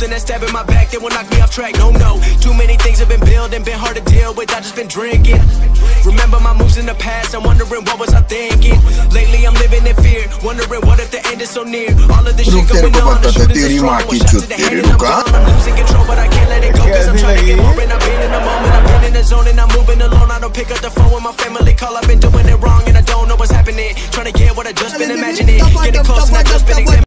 something that's stabbing my back that will knock me off track. No, no. Too many things have been building, been hard to deal with. I just been drinking. Remember my moves in the past. I'm wondering what was I thinking. Lately I'm living in fear, wondering what if the end is so near. All of this shit going on. The shooting is strong. One shot to the head and I'm gone. I'm losing control, but I can't let it go because I'm trying to get more. And I've been in the moment, I've been in the zone, and I'm moving alone. I don't pick up the phone when my family call. I've been doing it wrong, and I don't know what's happening. Trying to get what I just been imagining. Getting close, and I just been examining.